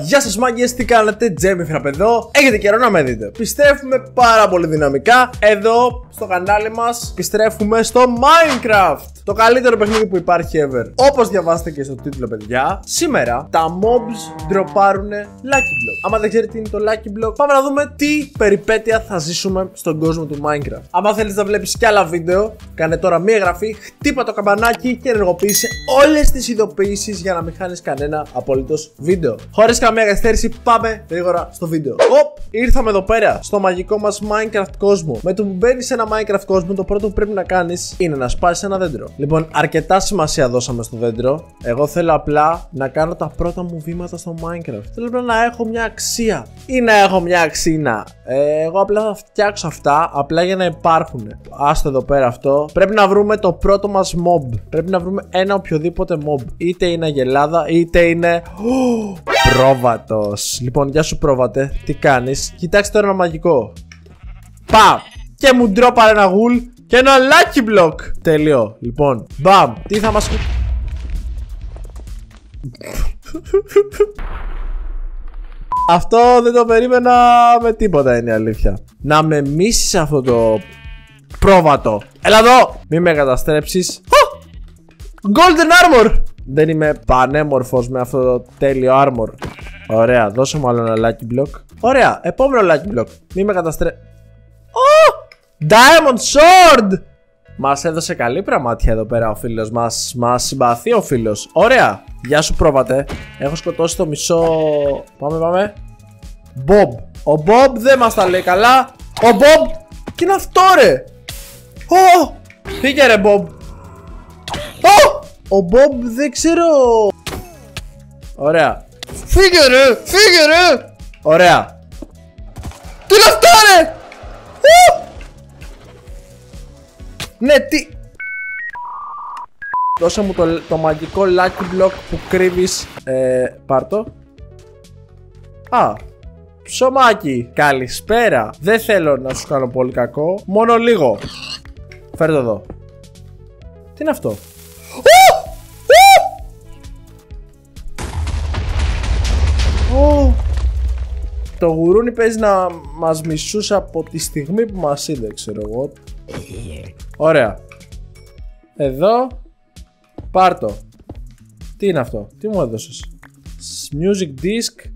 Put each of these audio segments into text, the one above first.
Γεια σας μάγκες, τι κάνετε, Τζέμι Φραπεδό. Έχετε καιρό να με δείτε. Πιστρέφουμε πάρα πολύ δυναμικά Εδώ στο κανάλι μας. Επιστρέφουμε στο Minecraft Το καλύτερο παιχνίδι που υπάρχει ever Όπως διαβάσετε και στο τίτλο παιδιά Σήμερα τα mobs ντροπάρουν Lucky Block. Άμα δεν ξέρετε τι είναι το Lucky Block Πάμε να δούμε τι περιπέτεια θα ζήσουμε στον κόσμο του Minecraft. Άμα θέλεις να βλέπεις και άλλα βίντεο Κάνε τώρα μία εγγραφή Χτύπα το καμπανάκι και ενεργοποίησε όλες τις ειδοποιήσεις Για να μην χάνεις κανένα απολύτως βίντεο. Χωρίς καμία καθυστέρηση πάμε γρήγορα στο βίντεο. Οπ, ήρθαμε εδώ πέρα στο μαγικό μας Minecraft κόσμο. Με το που μπαίνεις σε ένα Minecraft κόσμο, το πρώτο που πρέπει να κάνεις είναι να σπάσεις ένα δέντρο. Λοιπόν, αρκετά σημασία δώσαμε στο δέντρο. Εγώ θέλω απλά να κάνω τα πρώτα μου βήματα στο Minecraft. Θέλω απλά να έχω μια αξία. Ή να έχω μια αξίνα. Ε, εγώ απλά θα φτιάξω αυτά απλά για να υπάρχουν. Άστο εδώ πέρα αυτό. Πρέπει να βρούμε το πρώτο μας mob. Πρέπει να βρούμε ένα οποιοδήποτε mob. Είτε είναι αγελάδα, είτε είναι. Πρόβατος. Λοιπόν, γεια σου πρόβατε. Τι κάνεις; Κοιτάξτε τώρα ένα μαγικό. Πα! Και μου ντρόπαρε ένα γουλ και ένα lucky block. Τέλειο. Λοιπόν, μπαμ. Τι θα μας... Αυτό δεν το περίμενα με τίποτα είναι η αλήθεια. Να με μίσεις αυτό το πρόβατο. Έλα εδώ! Μην με καταστρέψεις. Golden armor! Δεν είμαι πανέμορφος με αυτό το τέλειο armor. Ωραία, δώσε μου άλλο ένα lucky block. Ωραία, επόμενο lucky block. Μην με καταστρέψεις. Diamond Sword! Μας έδωσε καλή πραμάτια εδώ πέρα ο φίλος μας. Μας συμπαθεί ο φίλος. Ωραία. Γεια σου, πρόβατε. Έχω σκοτώσει το μισό. Πάμε, πάμε. Bob. Ο Bob δεν μας τα λέει καλά. Ο Bob. Τι είναι αυτό, ρε; Ω! Φύγε, ρε, Bob. Ω! Ο Bob δεν ξέρω. Ωραία. Φύγε, ρε. Φύγε, ρε. Ωραία. Τι είναι αυτό, ρε; Ναι, τι... Δώσε μου το, το μαγικό lucky block που κρύβεις ε, Πάρτο. Α, ψωμάκι. Καλησπέρα. Δεν θέλω να σου κάνω πολύ κακό Μόνο λίγο. Φέρ το εδώ. Τι είναι αυτό; Το γουρούνι παίζει να μας μισούσε από τη στιγμή που μας είδε, ξέρω εγώ. Ωραία. Εδώ. Πάρτο. Τι είναι αυτό, τι μου έδωσες; Music disc.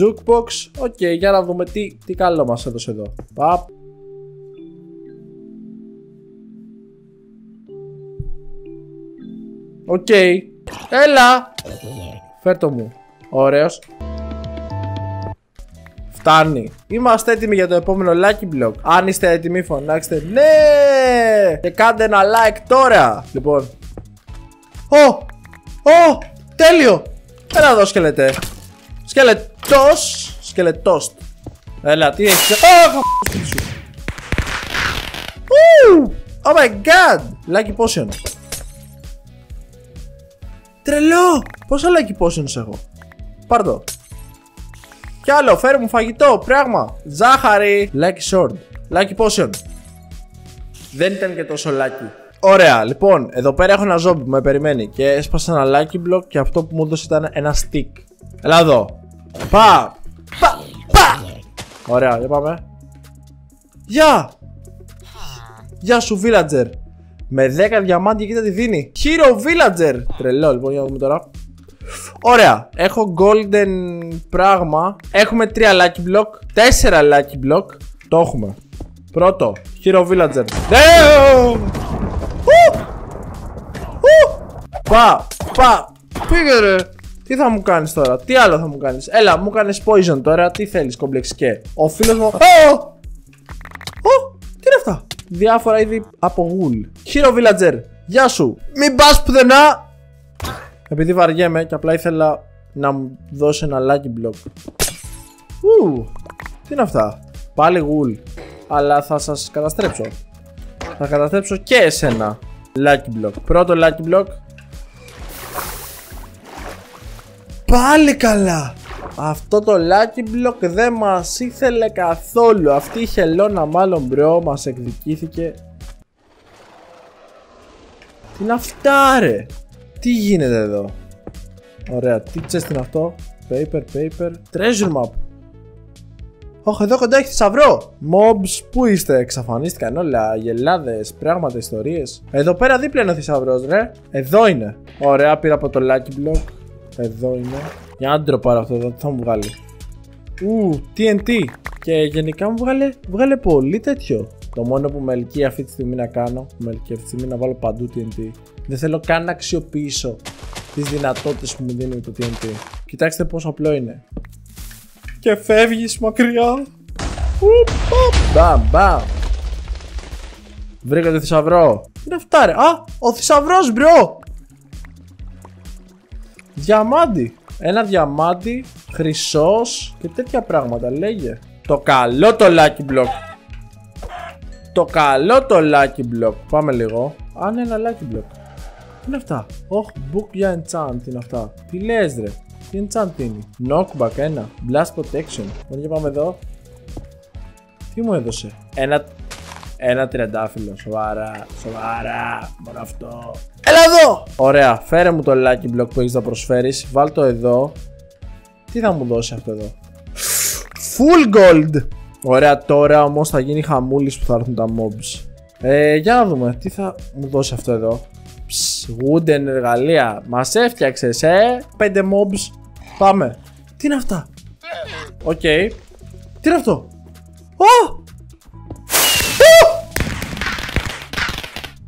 Jukebox. OK, okay, για να δούμε τι, τι καλό μας έδωσε εδώ. Παπ. OK. Okay. Έλα. Φέρτο μου. Ωραίος. Φτάνει. Είμαστε έτοιμοι για το επόμενο lucky block. Αν είστε έτοιμοι, φωνάξτε ναι! Και κάντε ένα like τώρα. Λοιπόν. Ω! Ω! Τέλειο! Έλα εδώ, σκελετέ. Σκελετός. Σκελετός. Έλα, τι έχεις. Ω! Oh my god! Lucky potion. Τρελό! Πόσα lucky potions έχω; Πάρ' το. Κι άλλο, φέρε μου φαγητό, πράγμα. Ζάχαρη. Lucky sword. Lucky potion. Δεν ήταν και τόσο lucky. Ωραία, λοιπόν, εδώ πέρα έχω ένα ζόμπι που με περιμένει και έσπασα ένα lucky block και αυτό που μου έδωσε ήταν ένα stick. Έλα εδώ. Πα! Πα! Πα! Ωραία, για πάμε. Γεια! Γεια σου, villager. Με 10 διαμάντια κοίτα τι δίνει. Hero villager. Τρελό, λοιπόν, για να δούμε τώρα. Ωραία. Έχω golden πράγμα. Έχουμε τρία lucky block. Τέσσερα lucky block. Το έχουμε. Πρώτο. Hero Villager. Πα, πα. Πήγε ρε. Τι θα μου κάνεις τώρα, τι άλλο θα μου κάνεις; Έλα, μου κάνεις poison τώρα, τι θέλεις κομπλεξ και; Ο φίλος μου... Ω! τι είναι αυτά; Διάφορα είδη από γουλ Hero Villager, γεια σου Μην πας πουθενά επειδή βαριέμαι και απλά ήθελα να μου δώσει ένα lucky block. Ου, τι είναι αυτά; Πάλι γουλ. Αλλά θα σας καταστρέψω. Θα καταστρέψω και εσένα. Lucky block. Πρώτο lucky block. Πάλι καλά. Αυτό το lucky block δεν μας ήθελε καθόλου. Αυτή η χελώνα μάλλον bro μας εκδικήθηκε. Τι είναι αυτά ρε; Τι γίνεται εδώ; Ωραία, τι chest είναι αυτό; paper, paper. Treasure map. Όχι, εδώ κοντά έχεις θησαυρό. Mobs, πού είστε, εξαφανίστηκαν όλα. Γελάδες, πράγματα, ιστορίες. Εδώ πέρα δίπλα είναι ο θησαυρός, ρε. Εδώ είναι. Ωραία, πήρα από το Lucky Block. Εδώ είναι. Για να το πάρω αυτό εδώ, τι θα μου βγάλει; Ου, TNT. Και γενικά μου βγάλε, βγάλε πολύ τέτοιο. Το μόνο που με ελκύει αυτή τη στιγμή να κάνω, που με ελκύει αυτή τη στιγμή να βάλω παντού TNT. Δεν θέλω καν να αξιοποιήσω τις δυνατότητες που μου δίνει το TNT. Κοιτάξτε πόσο απλό είναι. Και φεύγεις μακριά. Μπαμ, μπαμ. Βρήκα το θησαυρό. Τι είναι αυτά ρε. Α, ο θησαυρός bro. Διαμάντι. Ένα διαμάντι, χρυσός και τέτοια πράγματα. Λέγε. Το καλό το Lucky Block. Το καλό το Lucky Block. Πάμε λίγο. Α, ναι, ένα Lucky Block. Τι είναι αυτά. Όχι, book για enchant είναι αυτά. Τι λες ρε; Τι enchant είναι. Knockback ένα. Blast protection. Μπορεί να πάμε εδώ. Τι μου έδωσε; Ένα ένα τριαντάφυλλο. Σοβαρά. Σοβαρά. Μόνο αυτό. Έλα εδώ! Ωραία. Φέρε μου το lucky block που έχεις να προσφέρεις. Βάλ το εδώ. Τι θα μου δώσει αυτό εδώ; Full gold! Ωραία, τώρα όμως θα γίνει χαμούλης που θα έρθουν τα mobs. Ε, για να δούμε, τι θα μου δώσει αυτό εδώ; Ψ, wooden εργαλεία. Μας έφτιαξες, ε! Πέντε mobs. Πάμε. Τι είναι αυτά; OK. Okay. Τι είναι αυτό; Oh!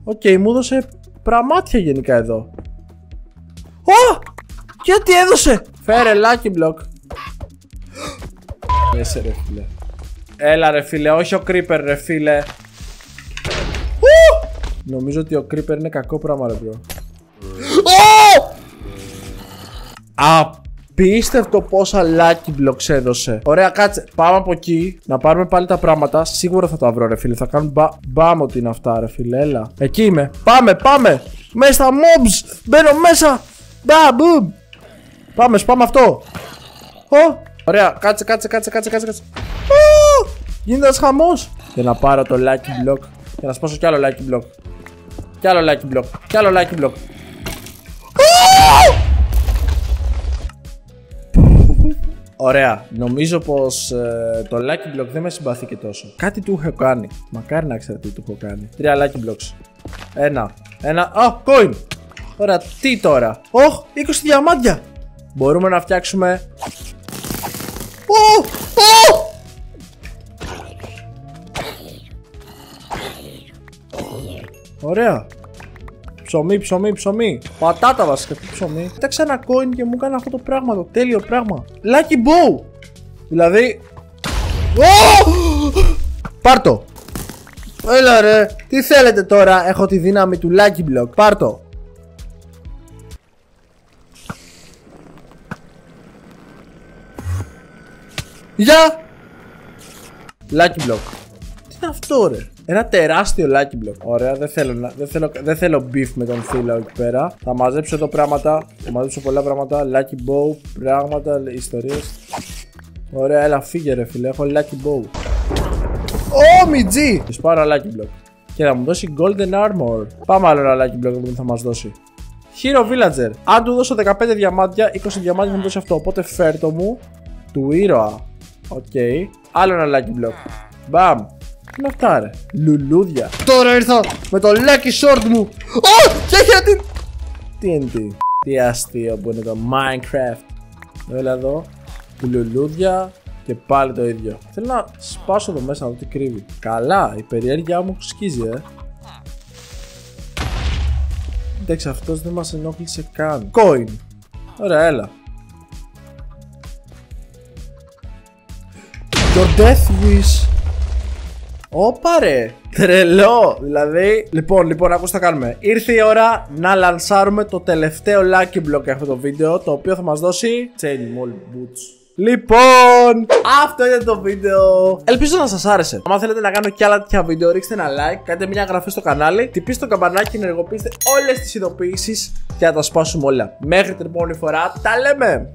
OK, okay, μου έδωσε πραμάτια γενικά εδώ. Ω! Γιατί έδωσε! Φέρε lucky block. Μέσα ρε φίλε. Έλα ρε φίλε, όχι ο creeper ρε φίλε. Νομίζω ότι ο creeper είναι κακό πράγμα ρε bro. Απίστευτο πόσα lucky blocks έδωσε. Ωραία, κάτσε. Πάμε από εκεί να πάρουμε πάλι τα πράγματα. Σίγουρα θα τα βρω, ρε φίλε. Θα κάνουν μπα... μπαμ ότι είναι αυτά, ρε φίλε. Έλα. Εκεί είμαι. Πάμε, πάμε. Μέσα στα mobs. Μπαίνω μέσα. Μπα, μπουμ. Πάμε, σπάμε αυτό. Ω. Ωραία, κάτσε, κάτσε, κάτσε, κάτσε, κάτσε. κάτσε. Γίνεται ένας χαμός. Για να πάρω το lucky block. Για να σπάσω κι άλλο lucky block. Κι άλλο lucky block. Κι άλλο lucky block. Ωραία. Νομίζω πως ε, το Lucky Block δεν με συμπαθεί και τόσο. Κάτι του έχω κάνει. Μακάρι να ξέρετε τι του έχω κάνει. Τρία Lucky Blocks. Ένα. Ένα. Α, oh, coin. Ωραία, τι τώρα. Όχ, oh, 20 διαμάντια. Μπορούμε να φτιάξουμε. Ωραία. Ψωμί, ψωμί, ψωμί. Πατάτα βασικά, τι ψωμί. Κοίταξε ένα coin και μου έκανε αυτό το πράγμα, το τέλειο πράγμα. Lucky bow! Δηλαδή. Oh! Πάρτο! Έλα ρε, τι θέλετε τώρα, έχω τη δύναμη του Lucky Block, πάρτο. Γεια! Lucky Block. Τι είναι αυτό ρε; Ένα τεράστιο lucky block. Ωραία, δεν θέλω, να, δεν θέλω, δεν θέλω beef με τον φίλο εκεί πέρα. Θα μαζέψω εδώ πράγματα. Θα μαζέψω πολλά πράγματα. Lucky bow, πράγματα, ιστορίες. Ωραία, έλα φύγε ρε φίλε. Έχω lucky bow. Ω, μιτζί! Της πάρω lucky block. Και θα μου δώσει golden armor. Πάμε άλλο ένα lucky block που θα μας δώσει. Hero Villager. Αν του δώσω 15 διαμάντια, 20 διαμάντια θα μου δώσει αυτό. Οπότε φέρτο μου του ήρωα. Οκ. Okay. Άλλο ένα lucky block. Μπαμ. Τι είναι αυτά ρε. Λουλούδια. Τώρα ήρθα με το lucky sword μου. Ω και έχει την TNT Τι αστείο που είναι το Minecraft. Έλα εδώ Λουλούδια και πάλι το ίδιο. Θέλω να σπάσω εδώ μέσα να δω τι κρύβει. Καλά η περιέργειά μου σκίζει ε. Εντάξει αυτός δεν μας ενόχλησε καν. Coin. Ωραία έλα. Your death wish Όπα ρε, τρελό, δηλαδή. Λοιπόν, λοιπόν, ακούστε θα κάνουμε. Ήρθε η ώρα να λανσάρουμε το τελευταίο lucky block για αυτό το βίντεο, το οποίο θα μας δώσει Chain Mall Boots. Λοιπόν, αυτό ήταν το βίντεο. Ελπίζω να σας άρεσε. Αν θέλετε να κάνω και άλλα τέτοια βίντεο, ρίξτε ένα like, κάντε μια εγγραφή στο κανάλι, τυπήστε το καμπανάκι, ενεργοποιήστε όλες τις ειδοποιήσεις και θα τα σπάσουμε όλα. Μέχρι την επόμενη φορά, τα λέμε!